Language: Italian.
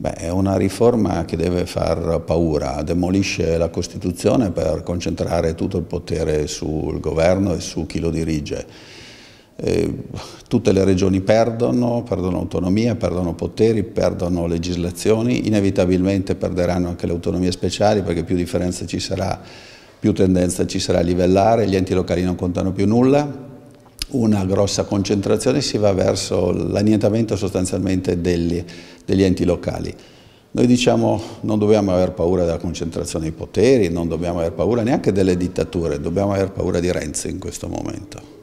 Beh, è una riforma che deve far paura, demolisce la Costituzione per concentrare tutto il potere sul governo e su chi lo dirige. Tutte le regioni perdono, perdono autonomia, perdono poteri, perdono legislazioni, inevitabilmente perderanno anche le autonomie speciali perché più differenza ci sarà, più tendenza ci sarà a livellare, gli enti locali non contano più nulla, una grossa concentrazione si va verso l'annientamento sostanzialmente degli, degli enti locali. Noi diciamo non dobbiamo aver paura della concentrazione dei poteri, non dobbiamo aver paura neanche delle dittature, dobbiamo aver paura di Renzi in questo momento.